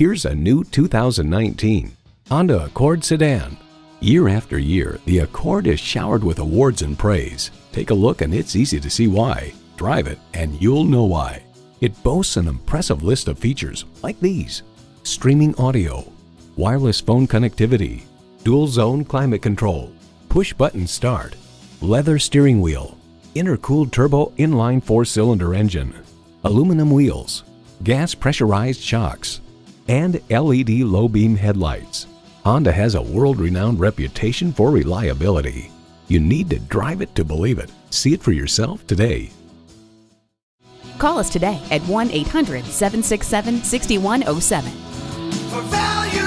Here's a new 2019 Honda Accord sedan. Year after year, the Accord is showered with awards and praise. Take a look and it's easy to see why. Drive it and you'll know why. It boasts an impressive list of features like these. Streaming audio, wireless phone connectivity, dual zone climate control, push button start, leather steering wheel, intercooled turbo inline four-cylinder engine, aluminum wheels, gas pressurized shocks, and LED low beam headlights. Honda has a world-renowned reputation for reliability. You need to drive it to believe it. See it for yourself today. Call us today at 1 800 767 6107.